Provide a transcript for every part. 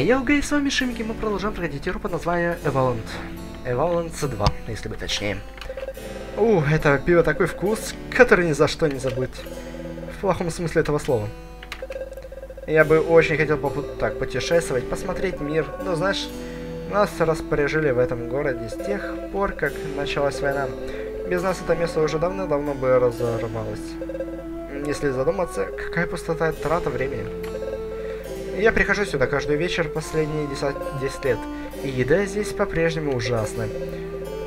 Йоу, гей, с вами Шимки, мы продолжаем проходить игру под названием Evalent. Evalent 2, если быть точнее. У, это пиво такой вкус, который ни за что не забыть. В плохом смысле этого слова. Я бы очень хотел попу так путешествовать, посмотреть мир, но знаешь, нас распоряжили в этом городе с тех пор, как началась война. Без нас это место уже давно-давно бы разорвалось. Если задуматься, какая пустота трата времени. Я прихожу сюда каждый вечер последние 10, 10 лет, и еда здесь по-прежнему ужасна.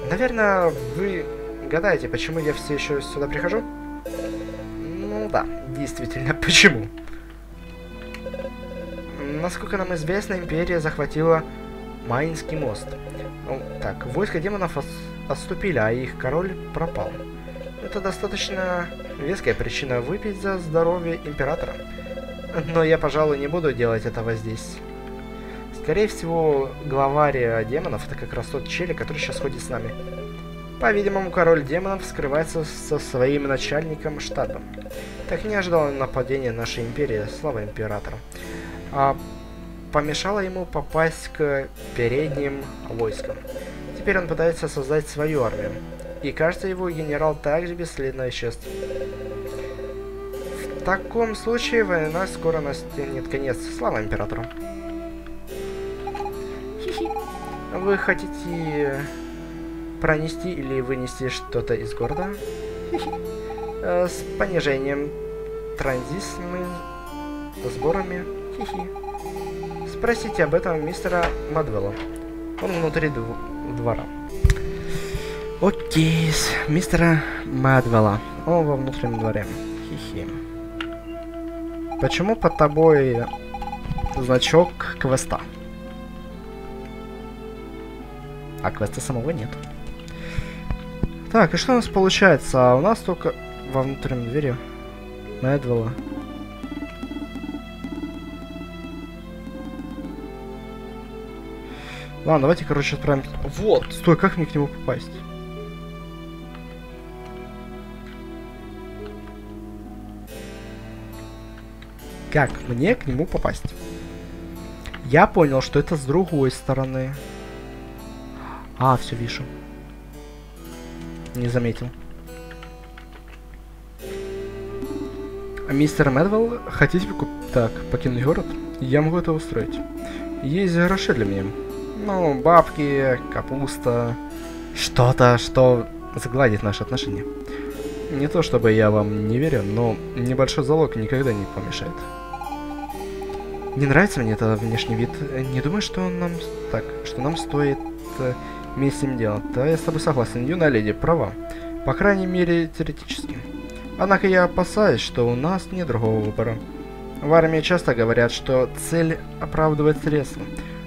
Наверное, вы гадаете, почему я все еще сюда прихожу? Ну да, действительно, почему? Насколько нам известно, Империя захватила Майнский мост. Ну, так, войска демонов отступили, а их король пропал. Это достаточно веская причина выпить за здоровье Императора. Но я, пожалуй, не буду делать этого здесь. Скорее всего, главарь демонов это как раз тот челик, который сейчас ходит с нами. По-видимому, король демонов скрывается со своим начальником штаба. Так не ожидал нападения нашей империи, слава императору. А помешало ему попасть к передним войскам. Теперь он пытается создать свою армию. И кажется, его генерал также бесследно исчез. В таком случае война скоро настигнет конец. Слава императору. Вы хотите пронести или вынести что-то из города? Э, с понижением транзитными сборами. Хихи. Спросите об этом мистера Мадвелла. Он внутри дв двора. Окей, мистера Мадвелла. Он во внутреннем дворе. Хихи. Почему под тобой значок квеста? А квеста самого нет. Так, и что у нас получается? А у нас только во внутреннем двери Мэдвелла. Ладно, давайте, короче, отправим... Вот! Стой, как мне к нему попасть? Как мне к нему попасть? Я понял, что это с другой стороны. А, все вижу. Не заметил. Мистер Медвелл, хотите покуп... Так, покинуть город? Я могу это устроить. Есть гроши для меня. Ну, бабки, капуста, что-то, что загладит наши отношения. Не то чтобы я вам не верю, но небольшой залог никогда не помешает. Не нравится мне этот внешний вид. Не думаю, что нам так, что нам стоит э, иметь с дело. Да, я с тобой согласен. Юная леди права. По крайней мере, теоретически. Однако я опасаюсь, что у нас нет другого выбора. В армии часто говорят, что цель оправдывает средства.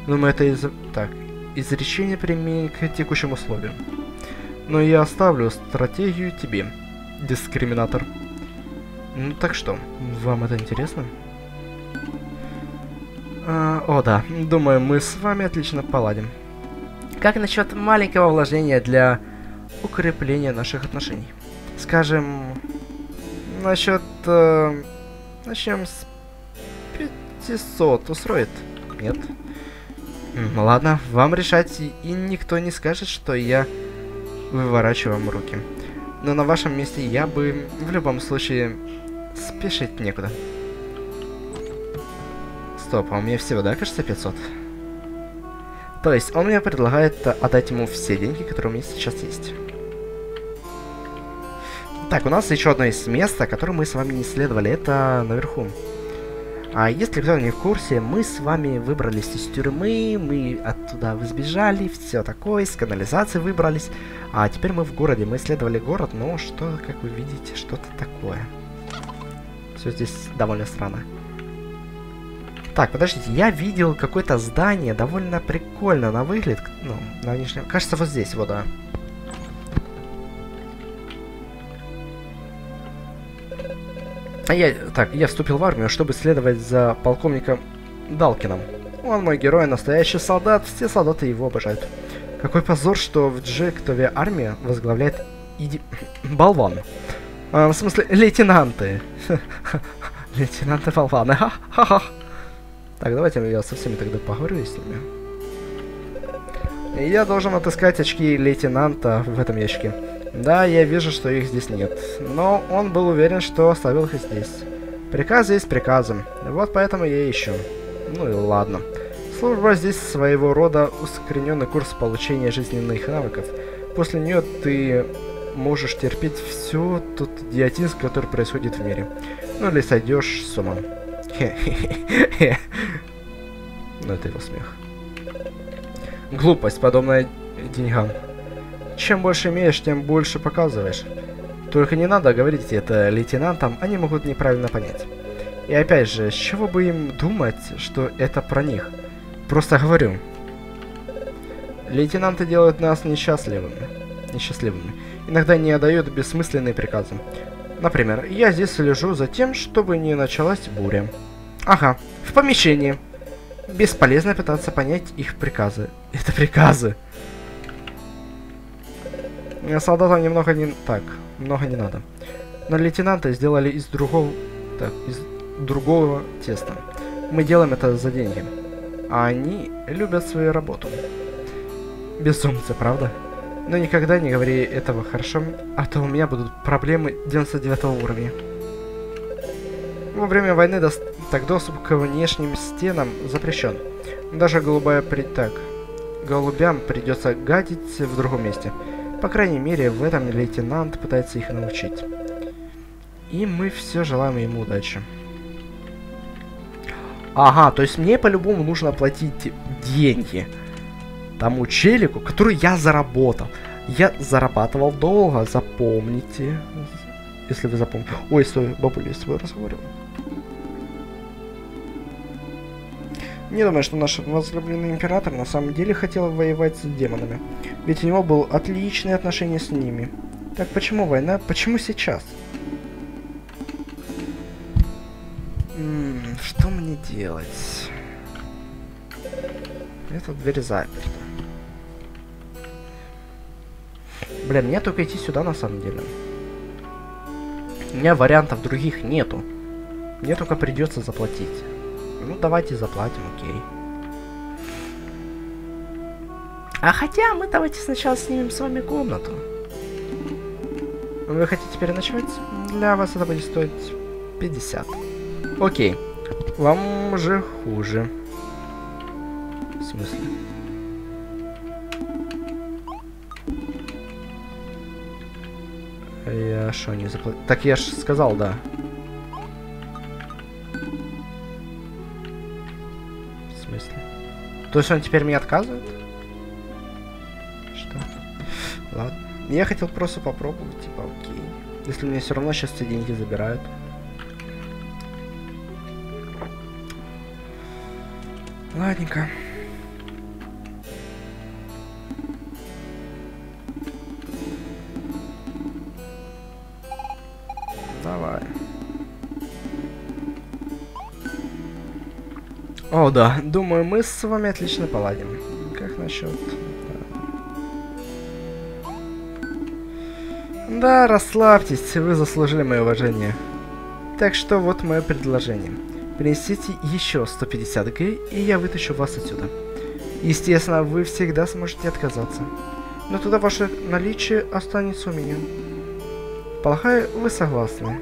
Но мы это из... Так, изречение применим к текущим условиям. Но я оставлю стратегию тебе, дискриминатор. Ну так что, вам это интересно? А, о да, думаю, мы с вами отлично поладим. Как насчет маленького вложения для укрепления наших отношений? Скажем, насчет... Э, начнем с 500. Устроит? Нет? Ладно, вам решать, и никто не скажет, что я выворачиваю вам руки. Но на вашем месте я бы в любом случае спешить некуда. Стоп, а у меня всего, да, кажется, 500? То есть он мне предлагает отдать ему все деньги, которые у меня сейчас есть. Так, у нас еще одно есть место, которое мы с вами не исследовали. Это наверху. А если кто не в курсе, мы с вами выбрались из тюрьмы, мы оттуда сбежали, все такое, из канализации выбрались. А теперь мы в городе, мы исследовали город, но что, как вы видите, что-то такое. Все здесь довольно странно. Так, подождите, я видел какое-то здание, довольно прикольно на выглядит. Ну, на внешнем... Кажется, вот здесь, вот, да. А я... Так, я вступил в армию, чтобы следовать за полковником Далкином. Он мой герой, настоящий солдат, все солдаты его обожают. Какой позор, что в Джектове армия возглавляет иди... болван. А, в смысле, лейтенанты. лейтенанты болваны, ха-ха-ха. Так, давайте я со всеми тогда поговорю с ними. Я должен отыскать очки лейтенанта в этом ящике. Да, я вижу, что их здесь нет. Но он был уверен, что оставил их здесь. Приказ есть приказом. Вот поэтому я ищу. Ну и ладно. Служба здесь своего рода ускорененный курс получения жизненных навыков. После нее ты можешь терпеть все тот идиотизм, который происходит в мире. Ну или сойдешь с ума. Ну это его смех. Глупость, подобная деньгам. Чем больше имеешь, тем больше показываешь. Только не надо говорить это лейтенантам, они могут неправильно понять. И опять же, с чего бы им думать, что это про них? Просто говорю. Лейтенанты делают нас несчастливыми. Несчастливыми. Иногда не отдают бессмысленные приказы. Например, я здесь слежу за тем, чтобы не началась буря. Ага, в помещении. Бесполезно пытаться понять их приказы. Это приказы. Солдатам немного не... Так, много не надо. Но лейтенанта сделали из другого... Так, из другого теста. Мы делаем это за деньги. А они любят свою работу. Безумцы, правда? Но никогда не говори этого, хорошо? А то у меня будут проблемы 99 уровня. Во время войны до... так доступ к внешним стенам запрещен. Даже голубая при... так. Голубям придется гадить в другом месте. По крайней мере, в этом лейтенант пытается их научить. И мы все желаем ему удачи. Ага, то есть мне по-любому нужно платить деньги тому челику, который я заработал. Я зарабатывал долго, запомните. Если вы запомните. Ой, стой, бабуля, я с тобой разговаривал. Не думаю, что наш возлюбленный император на самом деле хотел воевать с демонами. Ведь у него было отличные отношения с ними. Так почему война? Почему сейчас? М -м, что мне делать? Эта дверь заперта. Бля, мне только идти сюда на самом деле. У меня вариантов других нету. Мне только придется заплатить. Ну, давайте заплатим, окей. А хотя, мы давайте сначала снимем с вами комнату. Вы хотите переночевать? Для вас это будет стоить 50. Окей. Вам уже хуже. В смысле? Я что, не заплатил? Так я ж сказал, да. То есть он теперь мне отказывает? Что? Ладно. Я хотел просто попробовать, типа, окей. Если мне все равно сейчас эти деньги забирают. Ладненько. О, да. Думаю, мы с вами отлично поладим. Как насчет... Да, расслабьтесь, вы заслужили мое уважение. Так что вот мое предложение. Принесите еще 150 г, и я вытащу вас отсюда. Естественно, вы всегда сможете отказаться. Но тогда ваше наличие останется у меня. Полагаю, вы согласны.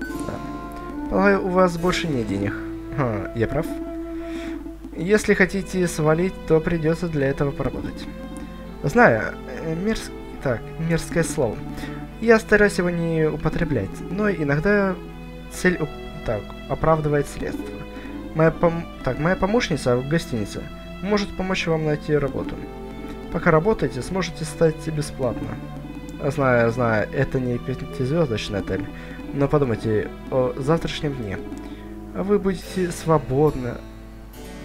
Да. Полагаю, у вас больше нет денег. А, я прав? Если хотите свалить, то придется для этого поработать. Знаю, э, мерз... так, мерзкое слово. Я стараюсь его не употреблять, но иногда цель так, оправдывает средства. Моя, пом... так, моя помощница в гостинице может помочь вам найти работу. Пока работаете, сможете стать бесплатно. Знаю, знаю, это не пятизвездочный отель, но подумайте о завтрашнем дне. Вы будете свободны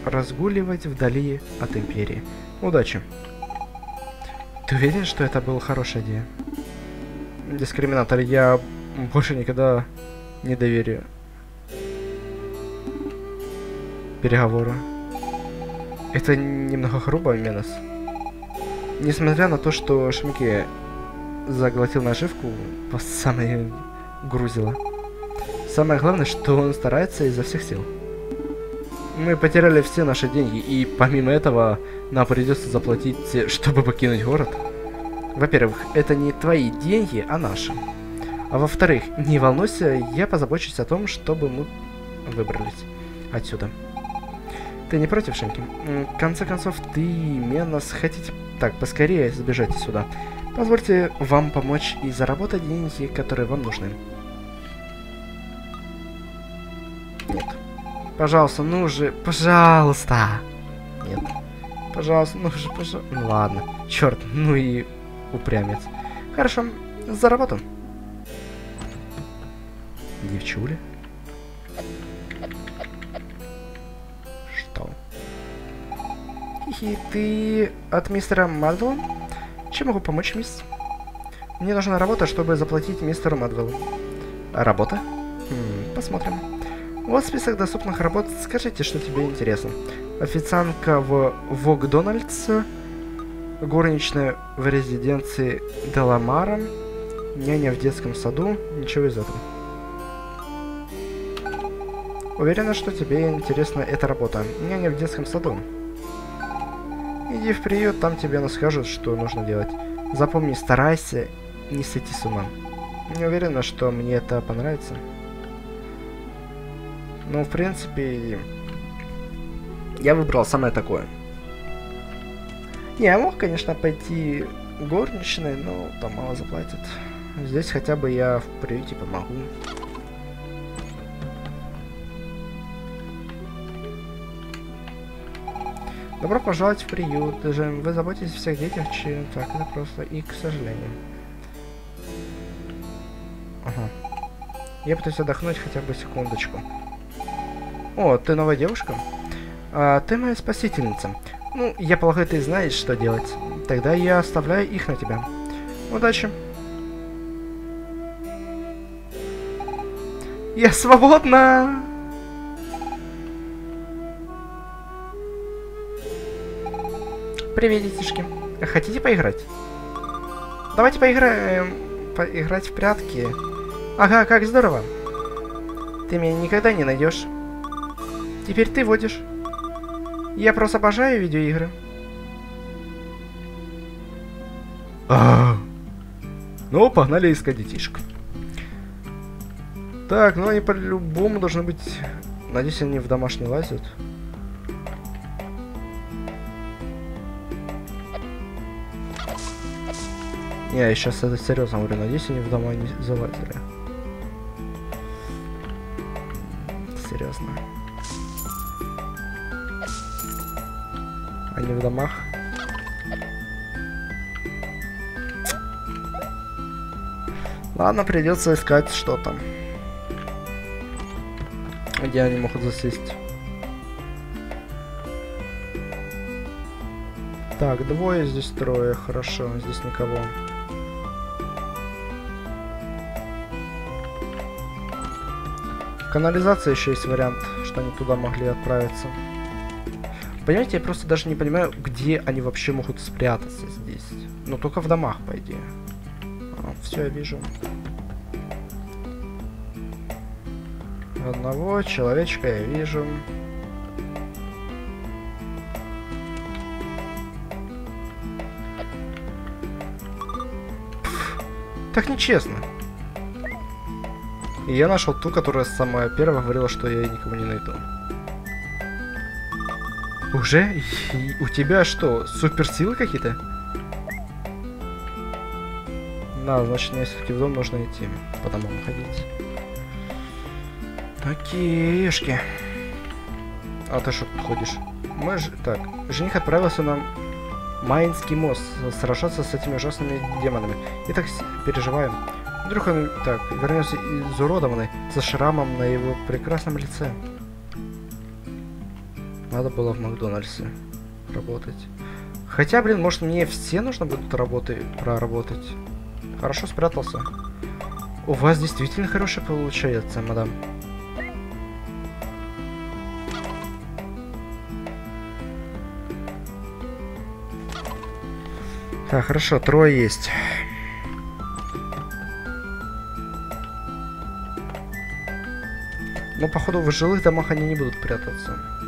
разгуливать вдали от Империи. Удачи. Ты уверен, что это была хорошая идея? Дискриминатор, я больше никогда не доверю переговоры. Это немного грубо, Менос. Несмотря на то, что Шмики заглотил наживку по самой грузило. Самое главное, что он старается изо всех сил. Мы потеряли все наши деньги, и помимо этого нам придется заплатить, чтобы покинуть город. Во-первых, это не твои деньги, а наши. А во-вторых, не волнуйся, я позабочусь о том, чтобы мы выбрались отсюда. Ты не против, Шенки? В конце концов, ты и Менос хотите так поскорее сбежать сюда. Позвольте вам помочь и заработать деньги, которые вам нужны. Пожалуйста, ну же, пожалуйста. Нет. Пожалуйста, ну же, пожалуйста. Ну ладно. Черт, ну и упрямец. Хорошо, за работу. Девчуля? Что? Хихи, ты от мистера Мадвелла? Чем могу помочь, мисс? Мне нужна работа, чтобы заплатить мистеру Мадвеллу. Работа? Хм, посмотрим. Вот список доступных работ. Скажите, что тебе интересно. Официантка в Вогдональдс, горничная в резиденции Деламара, няня в детском саду, ничего из этого. Уверена, что тебе интересна эта работа. Няня в детском саду. Иди в приют, там тебе расскажут, что нужно делать. Запомни, старайся не сойти с ума. Не уверена, что мне это понравится. Ну, в принципе, я выбрал самое такое. Не, я мог, конечно, пойти горничной, но там мало заплатят. Здесь хотя бы я в приюте помогу. Добро пожаловать в приют. Даже вы заботитесь о всех детях, чем так это просто и к сожалению. Ага. Я пытаюсь отдохнуть хотя бы секундочку. О, ты новая девушка? А, ты моя спасительница. Ну, я полагаю, ты знаешь, что делать. Тогда я оставляю их на тебя. Удачи. Я свободна! Привет, детишки. Хотите поиграть? Давайте поиграем... Поиграть в прятки. Ага, как здорово. Ты меня никогда не найдешь. Теперь ты водишь. Я просто обожаю видеоигры. А, ну, погнали искать детишек. Так, ну они по-любому должны быть... Надеюсь, они в домашний лазят. Не, я сейчас это серьезно говорю, надеюсь, они в дома не залазили. Серьезно. Они в домах. Ладно, придется искать что там. Где они могут засесть. Так, двое, здесь трое. Хорошо, здесь никого. Канализация еще есть вариант, что они туда могли отправиться. Понимаете, я просто даже не понимаю, где они вообще могут спрятаться здесь. Ну, только в домах, по идее. А, все, я вижу. Одного человечка я вижу. Так нечестно. И я нашел ту, которая самая первая говорила, что я никого не найду. Уже? И у тебя что, суперсилы какие-то? Да, значит мне все-таки в дом нужно идти. По домам ходить. Окейшки. А ты что тут ходишь? Мы ж... Так, жених отправился на Майнский мост сражаться с этими ужасными демонами. И так переживаем. Вдруг он так вернется изуродованный, со шрамом на его прекрасном лице. Надо было в Макдональдсе работать. Хотя, блин, может мне все нужно будет работы проработать. Хорошо спрятался. У вас действительно хорошее получается, мадам. Так, хорошо, трое есть. Но, походу, в жилых домах они не будут прятаться.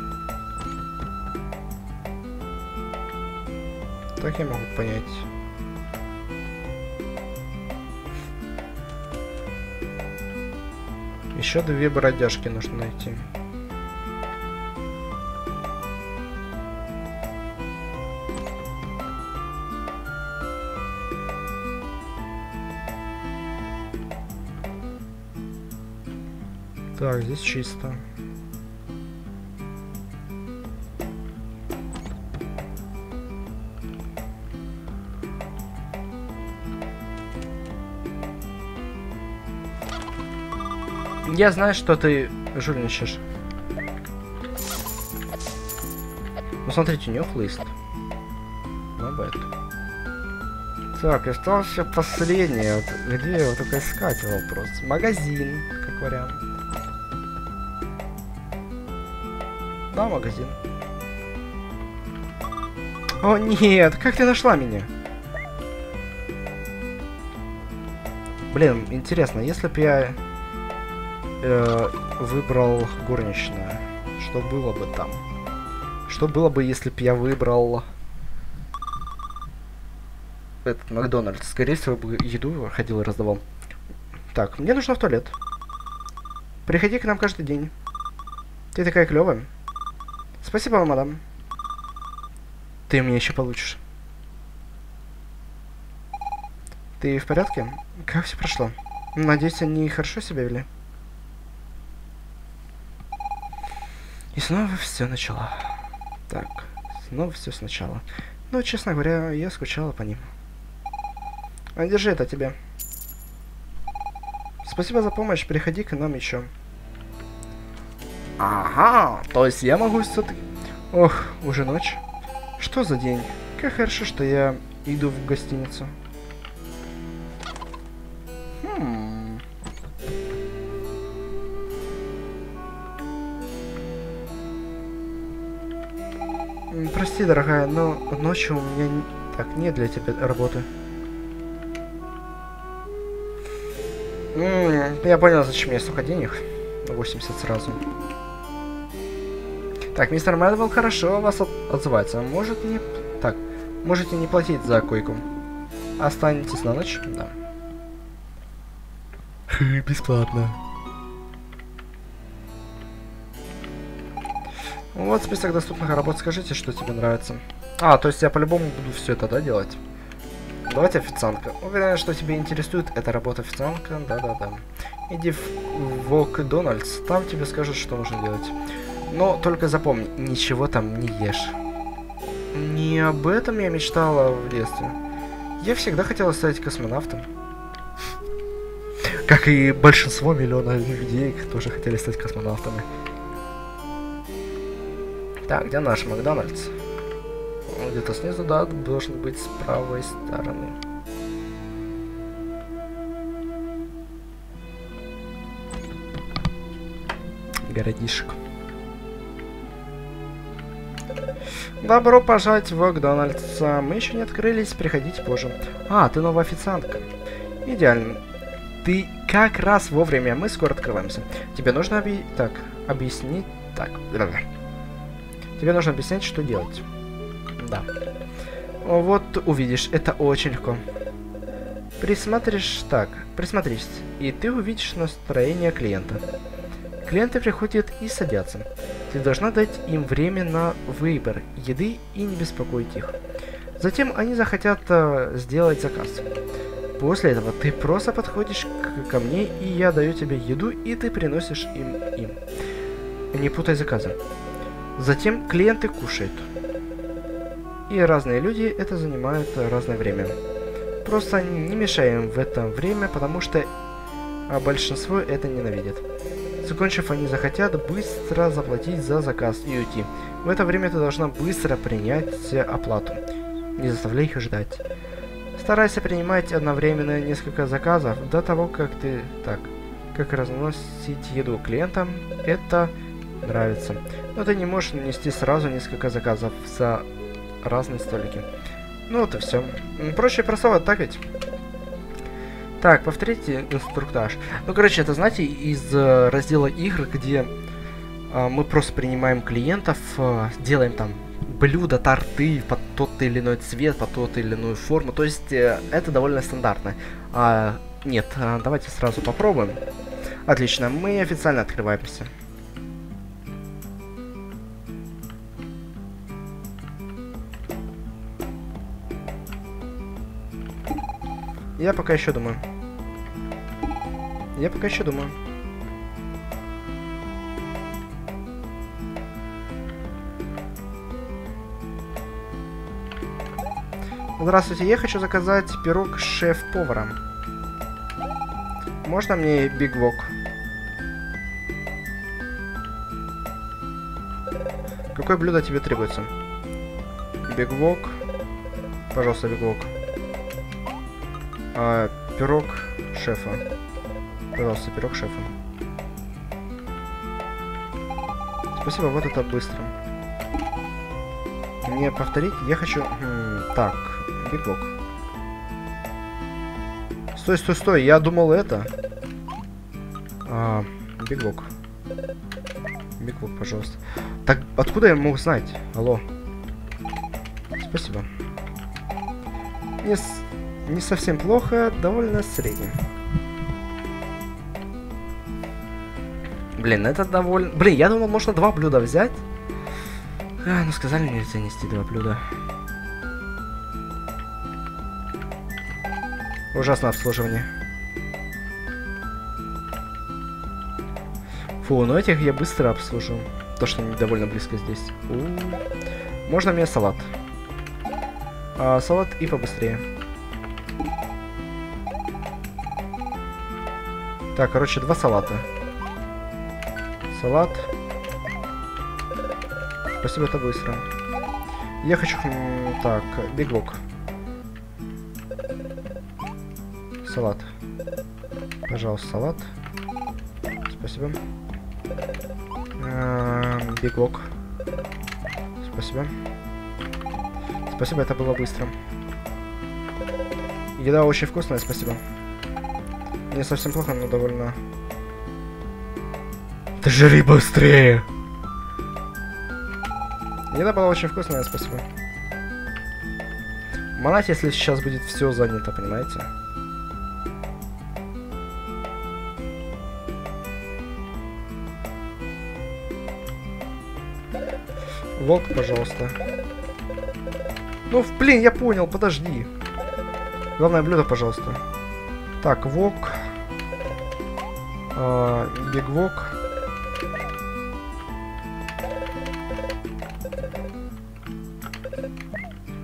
Так я могу понять. Еще две бродяжки нужно найти. Так, здесь чисто. Я знаю, что ты жульничаешь. Ну смотрите, у него хлыст. Бэт. Так, остался последний. Вот, где его только искать вопрос? Магазин, как вариант. Да, магазин. О нет, как ты нашла меня? Блин, интересно, если бы я э, выбрал горничную, что было бы там? Что было бы, если бы я выбрал этот Макдональдс? Скорее всего, бы еду ходил и раздавал. Так, мне нужно в туалет. Приходи к нам каждый день. Ты такая клевая. Спасибо, мадам. Ты мне еще получишь. Ты в порядке? Как все прошло? Надеюсь, они хорошо себя вели? И снова все начало. Так, снова все сначала. Ну, честно говоря, я скучала по ним. А, держи это тебе. Спасибо за помощь, приходи к нам еще. Ага, то есть я могу все-таки... Ох, уже ночь. Что за день? Как хорошо, что я иду в гостиницу. Прости, дорогая, но ночью у меня не... так нет для тебя работы. М -м, я понял, зачем мне столько денег. 80 сразу. Так, мистер Мэдвелл хорошо вас от отзывается. Может не... Так, можете не платить за койку. Останетесь на ночь? Да. Бесплатно. Вот список доступных работ. Скажите, что тебе нравится. А, то есть я по-любому буду все это, да, делать? Давайте официантка. Уверен, что тебе интересует эта работа официантка. Да-да-да. Иди в Вок Дональдс. Там тебе скажут, что нужно делать. Но только запомни, ничего там не ешь. Не об этом я мечтала в детстве. Я всегда хотела стать космонавтом. Как и большинство миллиона людей, тоже хотели стать космонавтами. Так, где наш Макдональдс? Он где-то снизу, да, должен быть с правой стороны. Городишко. Добро пожаловать в Макдональдс. Мы еще не открылись, приходите позже. А, ты новая официантка. Идеально. Ты как раз вовремя, мы скоро открываемся. Тебе нужно объ... Так, объяснить... Так, Тебе нужно объяснять, что делать. Да. Вот увидишь, это очень легко. Присмотришь так, присмотрись, и ты увидишь настроение клиента. Клиенты приходят и садятся. Ты должна дать им время на выбор еды и не беспокоить их. Затем они захотят э, сделать заказ. После этого ты просто подходишь к, ко мне, и я даю тебе еду, и ты приносишь им им. Не путай заказы. Затем клиенты кушают. И разные люди это занимают разное время. Просто не мешаем в это время, потому что большинство это ненавидит. Закончив, они захотят быстро заплатить за заказ и уйти. В это время ты должна быстро принять оплату. Не заставляй их ждать. Старайся принимать одновременно несколько заказов до того, как ты... Так, как разносить еду клиентам, это нравится. Но ты не можешь нанести сразу несколько заказов за разные столики. Ну вот и все. Проще простого, так ведь? Так, повторите инструктаж. Ну, короче, это, знаете, из э, раздела игр, где э, мы просто принимаем клиентов, э, делаем там блюда, торты под тот или иной цвет, под тот или иную форму. То есть э, это довольно стандартно. А, нет, а, давайте сразу попробуем. Отлично, мы официально открываемся. Я пока еще думаю. Я пока еще думаю. Здравствуйте, я хочу заказать пирог шеф-повара. Можно мне Big Wok? Какое блюдо тебе требуется? Big Wok. Пожалуйста, Big Wok. А, пирог шефа. Пожалуйста, пирог шефа. Спасибо, вот это быстро. Мне повторить? Я хочу... так, Бигбок. Стой, стой, стой, я думал это. А, Бигбок. Бигбок, пожалуйста. Так, откуда я мог знать? Алло. Спасибо. Не, с... не совсем плохо, довольно средне. Блин, это довольно... Блин, я думал, можно два блюда взять. А, ну сказали нельзя нести два блюда. Ужасное обслуживание. Фу, ну этих я быстро обслужил. То, что они довольно близко здесь. У -у -у. Можно мне салат? А, салат и побыстрее. Так, короче, два салата. Салат. Спасибо, это быстро. Я хочу... Так, бигвок. Салат. Пожалуйста, салат. Спасибо. Бигвок. Спасибо. Спасибо, это было быстро. Еда очень вкусная, спасибо. Не совсем плохо, но довольно... Ты жри быстрее! Еда была очень вкусная, спасибо. Монах, если сейчас будет все занято, понимаете? Волк, пожалуйста. Ну, блин, я понял, подожди. Главное блюдо, пожалуйста. Так, вок. А, биг вок.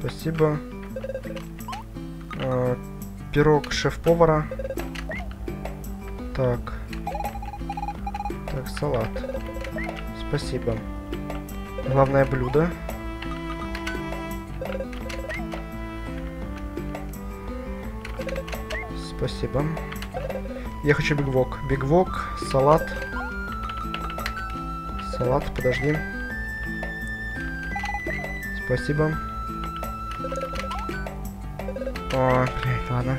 Спасибо. А, пирог шеф-повара. Так. Так, салат. Спасибо. Главное блюдо. Спасибо. Я хочу бигвок. Бигвок, салат. Салат, подожди. Спасибо. О, блядь, ладно.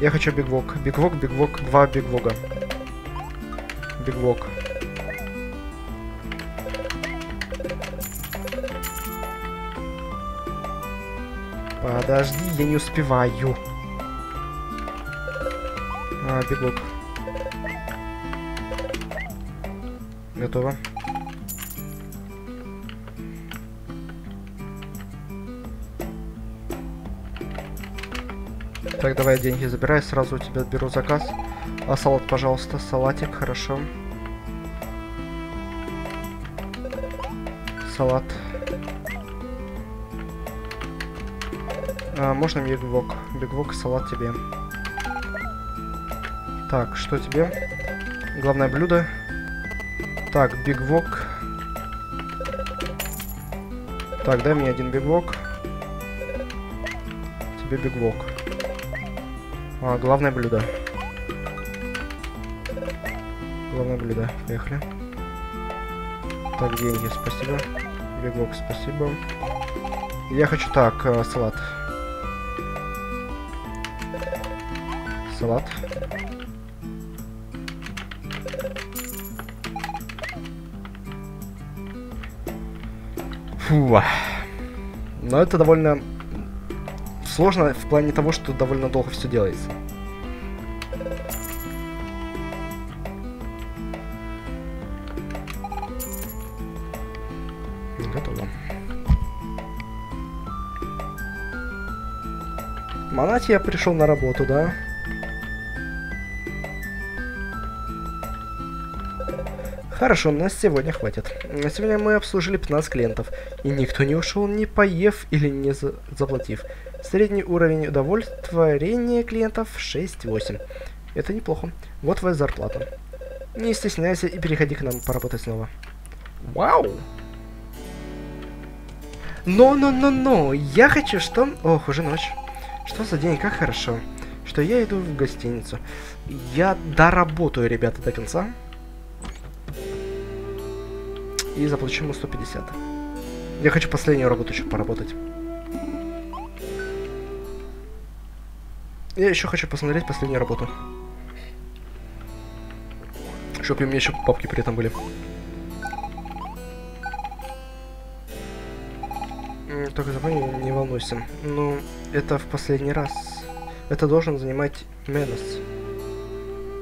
Я хочу бигвок. Бигвок, бигвок, два бигвога. Бигвок. Подожди, я не успеваю. А, бигвок. Готово. Так, давай деньги забирай, сразу у тебя беру заказ. А салат, пожалуйста, салатик, хорошо. Салат. А, можно бигвок? Бигвок, салат тебе. Так, что тебе? Главное блюдо. Так, бигвок. Так, дай мне один бигвок. Тебе бигвок. А, главное блюдо. Главное блюдо. Поехали. Так, деньги, спасибо. Бигвок, спасибо. Я хочу так, э, салат. Фу. Но это довольно сложно в плане того, что довольно долго все делается. Готово. Манати я пришел на работу, да? Хорошо, нас сегодня хватит. На сегодня мы обслужили 15 клиентов, и никто не ушел, не поев или не за заплатив. Средний уровень удовлетворения клиентов 6-8. Это неплохо. Вот твоя зарплата. Не стесняйся и переходи к нам поработать снова. Вау! Но-но-но-но! Я хочу, что... Ох, уже ночь. Что за день, как хорошо. Что я иду в гостиницу. Я доработаю, ребята, до конца и заплачу ему 150. Я хочу последнюю работу еще поработать. Я еще хочу посмотреть последнюю работу. Чтоб у меня еще папки при этом были. Только запомни, не волнуйся. Ну, это в последний раз. Это должен занимать Менос.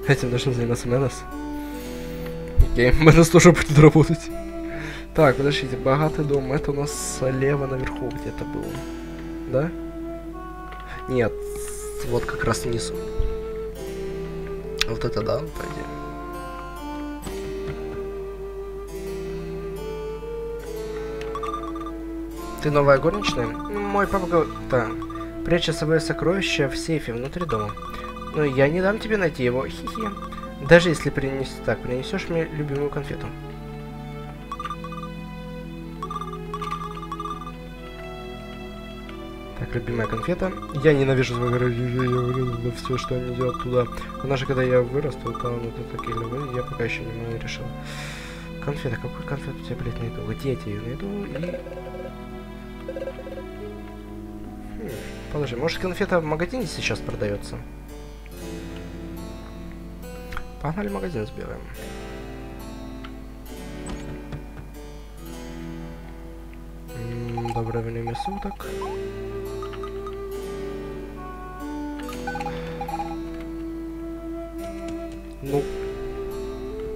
Этим должен заниматься Менос. Окей, Менос тоже будет работать. Так, подождите, богатый дом, это у нас слева наверху где-то было. Да? Нет, вот как раз внизу. Вот это да, по идее. Ты новая горничная? Мой папа... Да. Пряча свое сокровище в сейфе внутри дома. Но я не дам тебе найти его, хихи. Даже если принес... Так, принесешь мне любимую конфету. Любимая конфета. Я ненавижу родителей, все, что они делают туда. Же когда я вырасту, ну, это такие любые, я пока еще не решил. Конфета, какой конфет у тебя, блядь, найду? Где я ее найду и... Хм, подожди, может конфета в магазине сейчас продается? Погнали магазин сбегаем. Доброе время суток. Ну,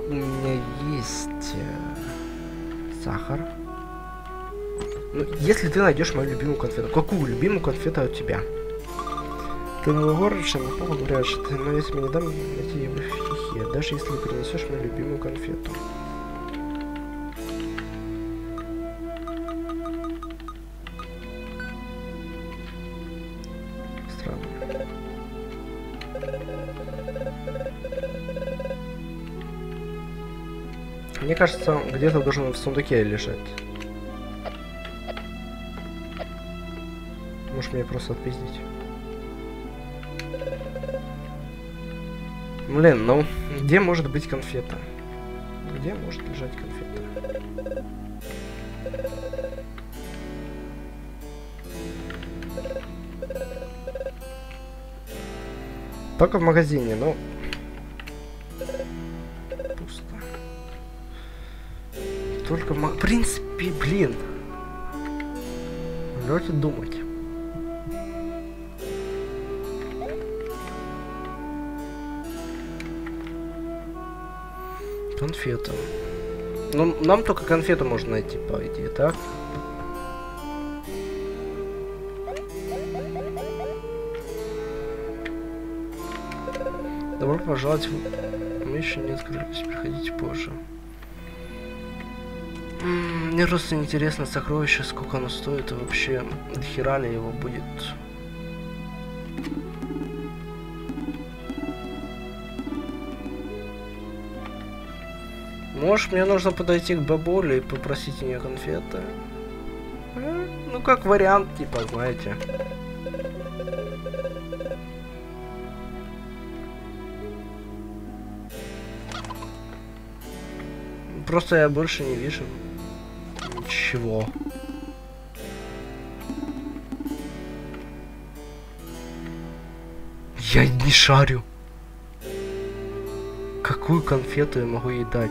у меня есть э, сахар. Ну, если ты найдешь мою любимую конфету. Какую любимую конфету от тебя? Ты новогородчик, но папа говорят, что ты, но если мне не дам найти его в даже если принесешь мою любимую конфету. Кажется, где-то должен в сундуке лежать. Может мне просто отпиздить. Блин, ну где может быть конфета? Где может лежать конфета? Только в магазине, ну Только, в принципе, блин. Давайте думать. Конфету. Ну, нам только конфету можно найти, по идее, так? Добро пожаловать. Мы еще не открылись. Приходите позже. Мне просто интересно сокровище, сколько оно стоит, и вообще, хера ли его будет. Может, мне нужно подойти к бабуле и попросить у нее конфеты? Э, ну, как вариант, типа, знаете. Просто я больше не вижу чего. Я не шарю. Какую конфету я могу ей дать?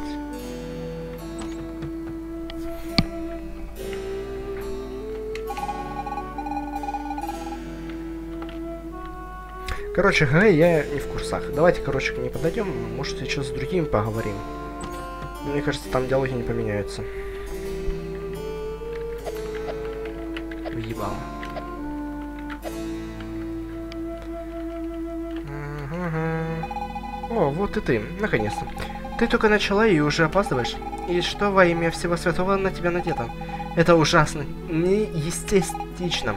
Короче ГГ, я не в курсах. Давайте, короче, к ней подойдем. Может, сейчас с другими поговорим. Мне кажется, там диалоги не поменяются. Въебал. О, вот и ты, наконец-то. Ты только начала и уже опаздываешь. И что во имя всего святого на тебя надето? Это ужасно, неестественно.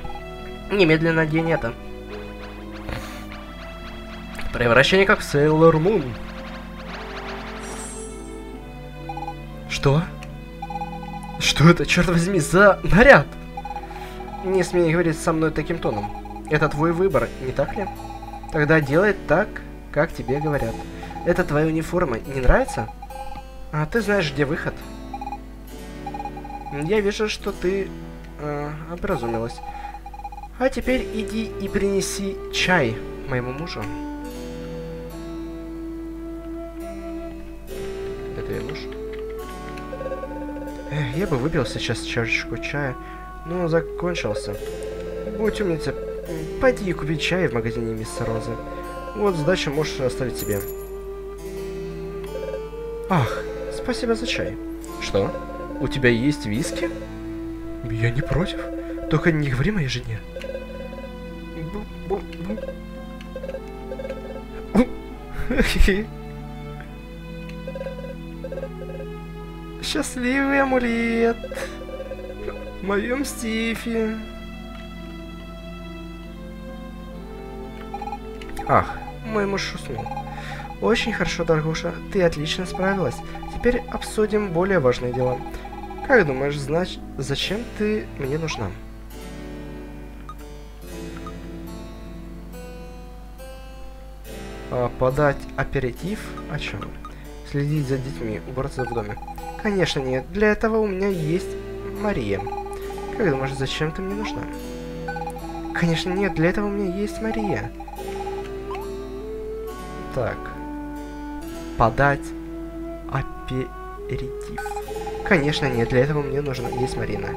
Немедленно день это. Превращение как в Sailor Moon. Что? Что это, черт возьми, за наряд? Не смей говорить со мной таким тоном. Это твой выбор, не так ли? Тогда делай так, как тебе говорят. Это твоя униформа не нравится? А ты знаешь, где выход? Я вижу, что ты э, образумилась. А теперь иди и принеси чай моему мужу. Это и муж. Эх, я бы выпил сейчас чашечку чая, но закончился. Будь умница, пойди и купи чай в магазине Мисс Розы. Вот сдачу можешь оставить себе. Ах, спасибо за чай. Что? У тебя есть виски? Я не против. Только не говори моей жене. Счастливый амулет. Моем Стифе. Ах, мой муж уснул. Очень хорошо, дорогуша. Ты отлично справилась. Теперь обсудим более важные дела. Как думаешь, знач... зачем ты мне нужна? А, подать аперитив? О чем? Следить за детьми, убраться в доме. Конечно нет, для этого у меня есть Мария. Как думаешь, зачем ты мне нужна? Конечно нет, для этого у меня есть Мария. Так. Подать аперитив. Конечно, нет, для этого мне нужна есть Марина.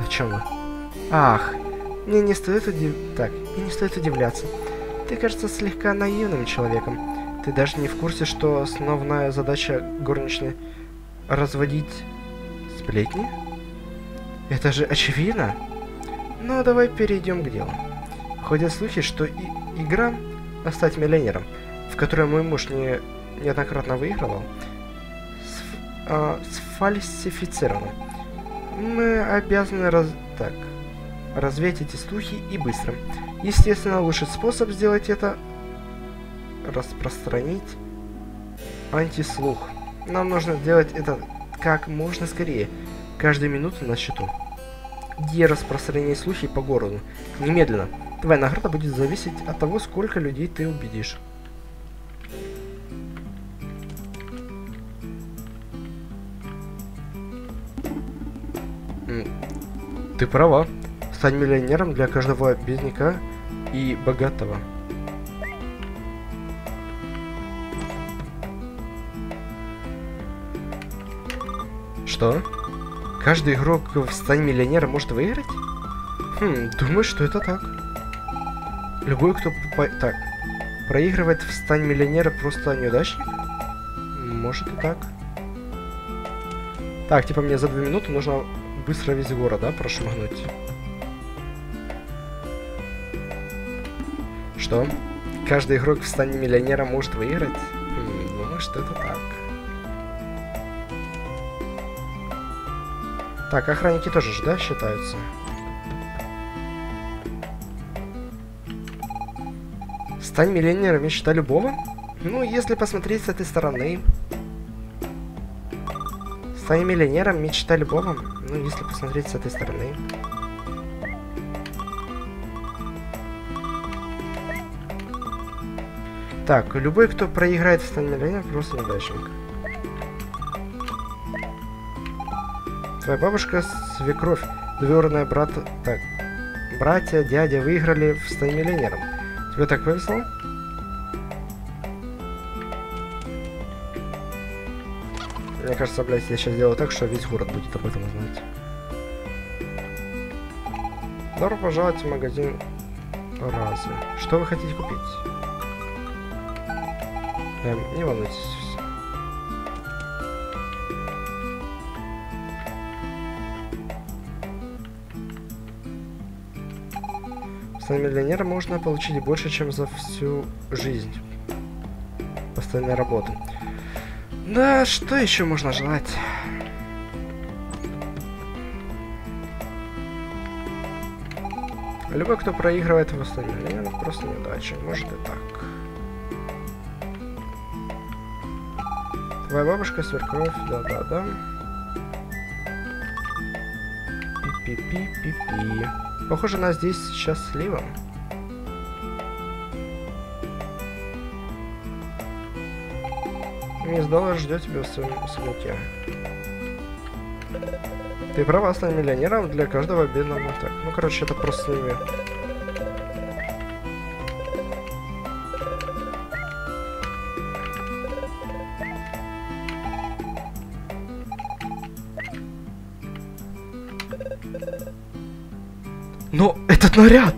О чем вы? Ах, мне не стоит удив... Так, мне не стоит удивляться. Ты, кажется, слегка наивным человеком. Ты даже не в курсе, что основная задача горничной разводить сплетни? Это же очевидно. Ну, давай перейдем к делу. Ходят слухи, что и игра «Стать миллионером», в которой мой муж не неоднократно выигрывал, э, сфальсифицировано. Мы обязаны раз... так, развеять эти слухи и быстро. Естественно, лучший способ сделать это распространить антислух. Нам нужно сделать это как можно скорее. Каждую минуту на счету. Где распространение слухи по городу? Немедленно. Твоя награда будет зависеть от того, сколько людей ты убедишь. Ты права. Стань миллионером для каждого бедняка и богатого. Что? Каждый игрок в Стань миллионером может выиграть? Хм, думаю, что это так. Любой, кто... По... Так. Проигрывает в Стань миллионера просто неудачник? Может и так. Так, типа мне за две минуты нужно быстро весь город, да, прошмыгнуть. Что? Каждый игрок в стане миллионера может выиграть? Хм, думаю, что это так. Так, охранники тоже же, да, считаются? Стань миллионером мечта любого? Ну, если посмотреть с этой стороны, Стань миллионером, мечта любого. Ну, если посмотреть с этой стороны. Так, любой, кто проиграет в Стань миллионером, просто неудачник. Твоя бабушка, свекровь, двоюродная брат... Так, братья, дядя выиграли в Стань миллионером. Тебе так повезло? Мне кажется, блядь, я сейчас сделаю так, что весь город будет об этом знать. Добро пожаловать в магазин разы. Что вы хотите купить? Эм, не волнуйтесь. Стать миллионером можно получить больше, чем за всю жизнь. Постоянной работы. Да, что еще можно желать? Любой, кто проигрывает в ну, просто неудача. Может и так. Твоя бабушка, сверкровь, да-да-да. Пи-пи-пи-пи-пи. Похоже, она здесь счастлива. Мисс Доллар ждет тебя в своем сундуке. Ты права, стань миллионером для каждого бедного. Так, ну короче, это просто этот наряд!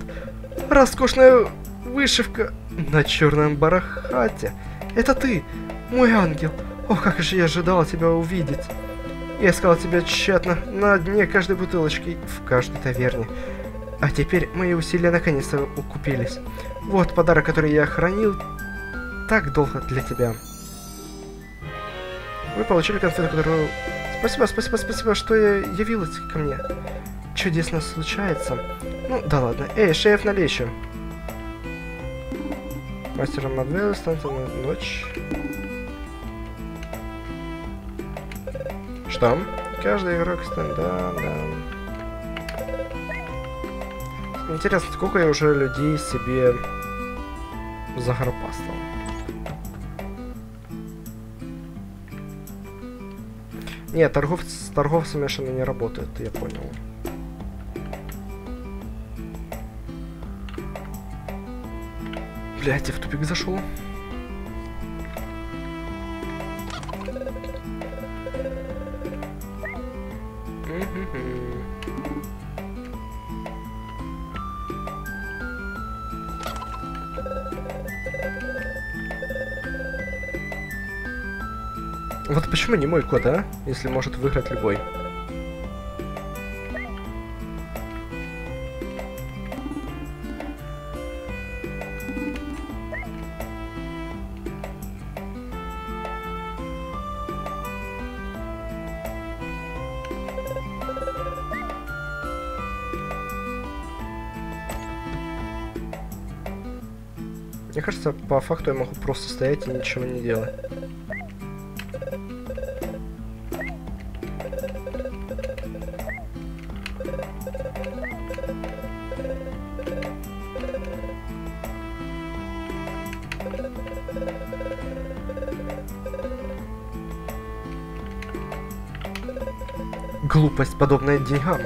Роскошная вышивка на черном барахате. Это ты, мой ангел. О, как же я ожидал тебя увидеть. Я искал тебя тщетно на дне каждой бутылочки, в каждой таверне. А теперь мои усилия наконец-то укупились. Вот подарок, который я хранил так долго для тебя. Вы получили конфету, которую... Спасибо, спасибо, спасибо, что явилась ко мне. Чудесно случается. Ну, да ладно. Эй, шеф, налей еще. Мастером Мадвейл, станция на ночь. Что? Каждый игрок станет... Да, да. Интересно, сколько я уже людей себе загробастал. Нет, торговцы с торговцами не работает, я понял. Блять, я в тупик зашел. Вот почему не мой код, а? Если может выиграть любой. По факту я могу просто стоять и ничего не делать. Глупость, подобная деньгам.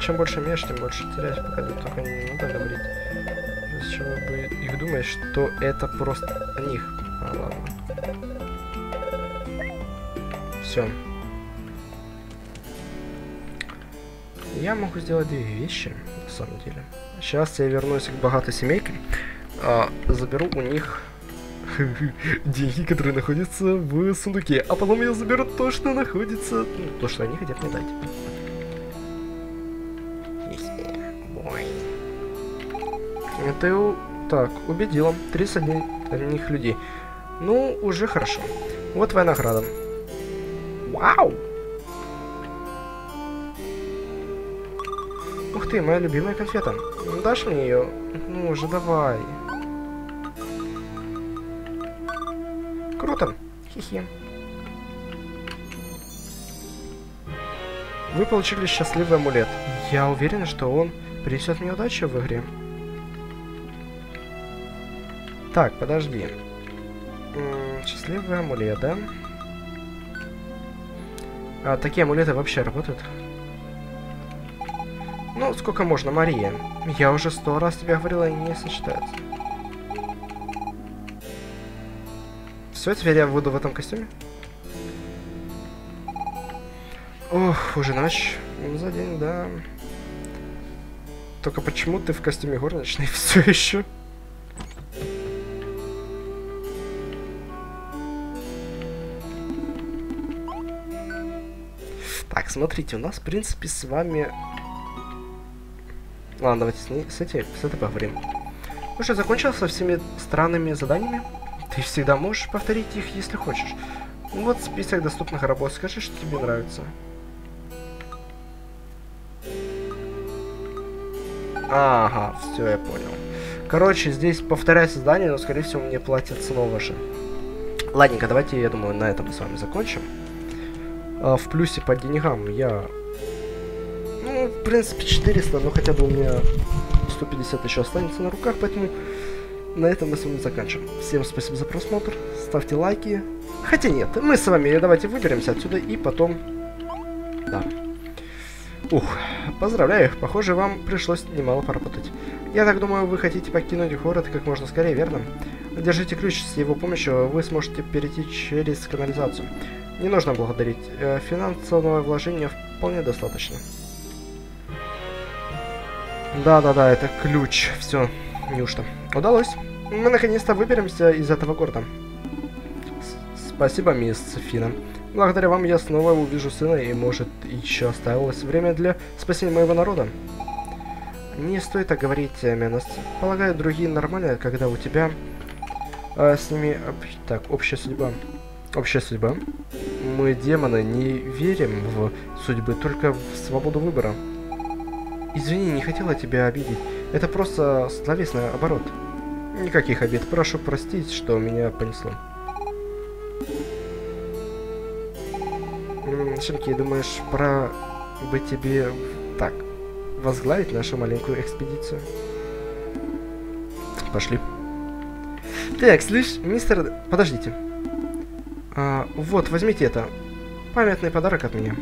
Чем больше имеешь, тем больше теряешь, пока только не надо говорить чего бы их думать, что это просто о них. А, ладно. Все. Я могу сделать две вещи, на самом деле. Сейчас я вернусь к богатой семейке. А, заберу у них деньги, которые находятся в сундуке. А потом я заберу то, что находится... Ну, то, что они хотят мне дать. Ты, так, убедила 31 одних людей. Ну, уже хорошо. Вот твоя награда. Вау! Ух ты, моя любимая конфета. Дашь мне ее? Ну уже давай. Круто. Хихи. Вы получили счастливый амулет. Я уверен, что он принесет мне удачу в игре. Так, подожди. Счастливый амулет, да? А такие амулеты вообще работают? Ну, сколько можно, Мария? Я уже сто раз тебе говорила, не сочетается. Все, теперь я буду в этом костюме? Ох, уже ночь. За день, да. Только почему ты в костюме горничной все еще? Смотрите, у нас, в принципе, с вами... Ладно, давайте с, с, этой, с этой поговорим. Ну что, закончил со всеми странными заданиями? Ты всегда можешь повторить их, если хочешь. Вот список доступных работ. Скажи, что тебе нравится. Ага, все, я понял. Короче, здесь повторяется задание, но, скорее всего, мне платят снова же. Ладненько, давайте, я думаю, на этом мы с вами закончим. А, в плюсе по деньгам я... Ну, в принципе, 400, но хотя бы у меня 150 еще останется на руках, поэтому на этом мы с вами заканчиваем. Всем спасибо за просмотр, ставьте лайки. Хотя нет, мы с вами давайте выберемся отсюда и потом... Да. Ух, поздравляю, похоже, вам пришлось немало поработать. Я так думаю, вы хотите покинуть город как можно скорее, верно? Держите ключ, с его помощью вы сможете перейти через канализацию. Не нужно благодарить, э, финансового вложения вполне достаточно. Да-да-да, это ключ, все, неужто. Удалось. Мы наконец-то выберемся из этого города. С Спасибо, мисс Фина. Благодаря вам я снова увижу сына, и может еще оставилось время для спасения моего народа. Не стоит так говорить, Менос. Полагаю, другие нормально, когда у тебя а, с ними... Так, общая судьба. Общая судьба. Мы, демоны, не верим в судьбы, только в свободу выбора. Извини, не хотела тебя обидеть. Это просто словесный оборот. Никаких обид. Прошу простить, что меня понесло. Шинки, думаешь, пора бы тебе так возглавить нашу маленькую экспедицию? Пошли. Так, слышь, мистер... Подождите. А, вот, возьмите это. Памятный подарок от меня.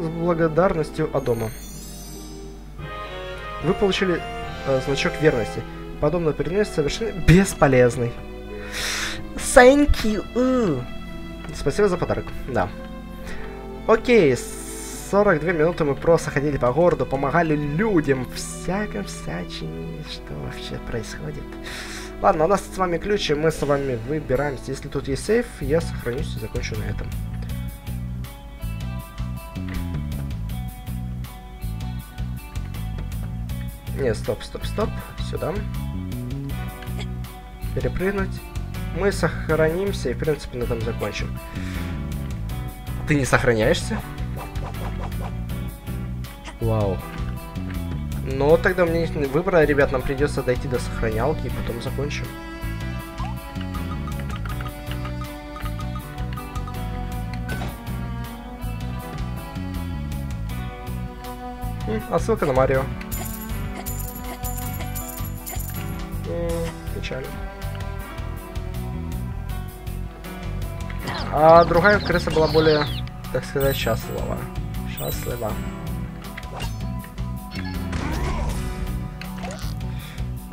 С благодарностью от дома. Вы получили э, значок верности. Подобный предмет совершенно бесполезный. Thank you. Спасибо за подарок. Да. Окей, 42 минуты мы просто ходили по городу, помогали людям, всяком всячине, что вообще происходит. Ладно, у нас с вами ключ, и мы с вами выбираемся. Если тут есть сейф, я сохранюсь и закончу на этом. Не, стоп, стоп, стоп. Сюда. Перепрыгнуть. Мы сохранимся и, в принципе, на этом закончим. Ты не сохраняешься? Вау. Но тогда меня есть выбора, ребят, нам придется дойти до сохранялки и потом закончим. А ссылка на Марио. Печально. А другая крыса была более, так сказать, счастлива. Счастлива.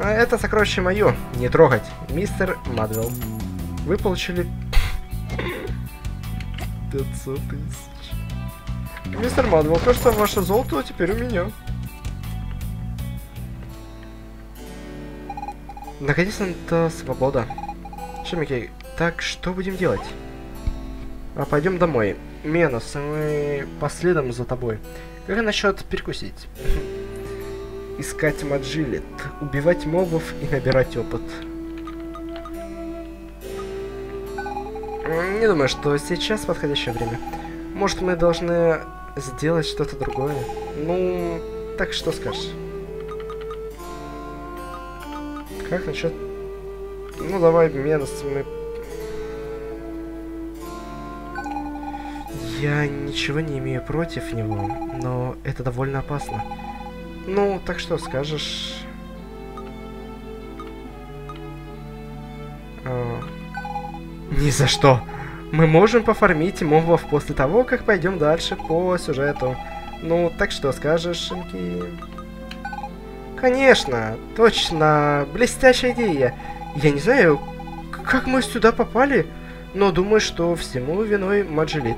А это сокровище мое. Не трогать. Мистер Мадвелл. Вы получили 500 тысяч. Мистер Мадвелл, кажется, ваше золото теперь у меня. Наконец-то свобода. Шимики, так что будем делать? А пойдем домой. Менос, мы последом за тобой. Как насчет перекусить? Искать Маджилет, убивать мобов и набирать опыт. Не думаю, что сейчас подходящее время. Может, мы должны сделать что-то другое? Ну, так что скажешь? Как насчет... Ну, давай, Менос, мы Я ничего не имею против него, но это довольно опасно. Ну, так что скажешь? А... Ни за что. Мы можем пофармить мобов после того, как пойдем дальше по сюжету. Ну, так что скажешь, Шинки? Конечно, точно, блестящая идея. Я не знаю, как мы сюда попали, но думаю, что всему виной Маджелит.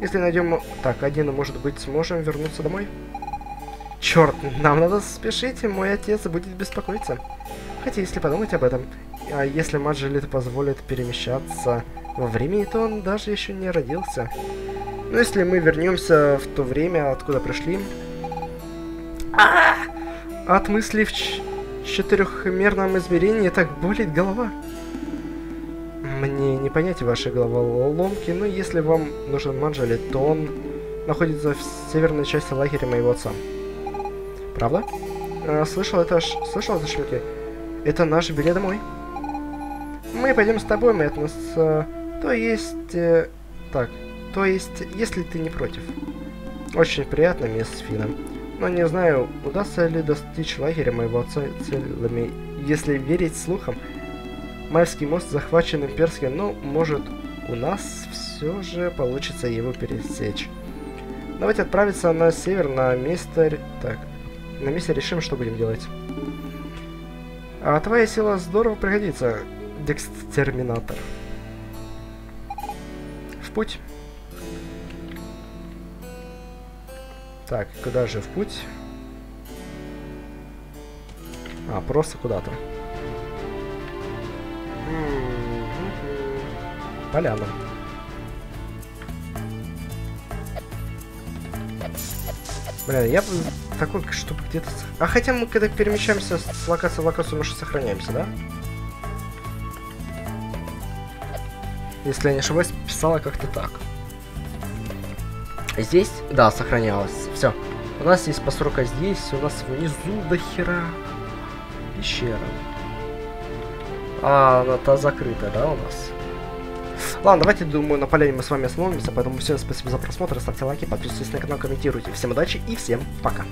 Если найдем... Так, один, может быть, сможем вернуться домой? Черт, нам надо спешить, мой отец будет беспокоиться. Хотя, если подумать об этом, а если Маджелит позволит перемещаться во времени, то он даже еще не родился. Но если мы вернемся в то время, откуда пришли... А -а -а! От мысли в четырехмерном измерении так болит голова. Мне не понять ваши головоломки, но если вам нужен Манджелит, то он находится в северной части лагеря моего отца. Правда? А, слышал это, ш... слышал это, Шмики? Это наш билет домой. Мы пойдем с тобой, Мэтнес. А, то есть... Э, так, то есть, если ты не против. Очень приятно, мисс Фина. Но не знаю, удастся ли достичь лагеря моего отца целыми. Если верить слухам, Майский мост захвачен имперским, но, может, у нас все же получится его пересечь. Давайте отправиться на север, на место... Так, на месте решим, что будем делать. А твоя сила здорово пригодится, Декстерминатор. В путь. Так, куда же в путь? А, просто куда-то. Поляна. Блин, я такой, чтобы где-то... А хотя мы, когда перемещаемся с локации в локацию, мы же сохраняемся, да? Если я не ошибаюсь, писала как-то так. Здесь, да, сохранялось. Все. У нас есть посрока здесь, у нас внизу до хера пещера. А, она-то закрыта, да, у нас? Ладно, давайте, думаю, на поляне мы с вами остановимся, поэтому всем спасибо за просмотр, ставьте лайки, подписывайтесь на канал, комментируйте. Всем удачи и всем пока.